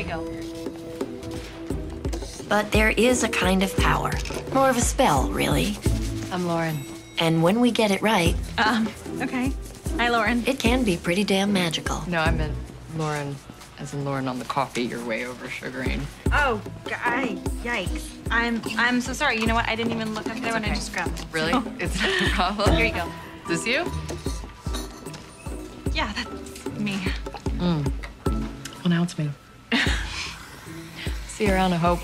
you go. But there is a kind of power. More of a spell, really. I'm Lauren. And when we get it right, Um, okay. Hi, Lauren. it can be pretty damn magical. No, I meant Lauren, as in Lauren on the coffee. You're way over sugaring. Oh, guy, yikes. I'm I'm so sorry. You know what? I didn't even look up there when I just grabbed it. Really? So, It's not a problem. here you go. Is this you? Yeah, that's me. Well, now it's me. See you around, I hope.